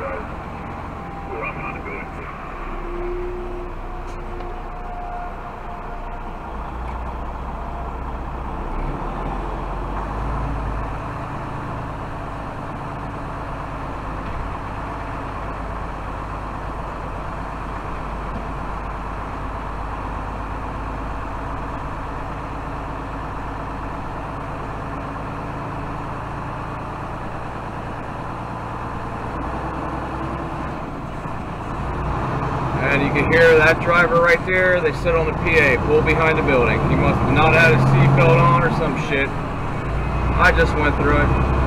so we're up on a good. And you can hear that driver right there, they sit on the PA, pull behind the building. He must have not had his seatbelt on or some shit. I just went through it.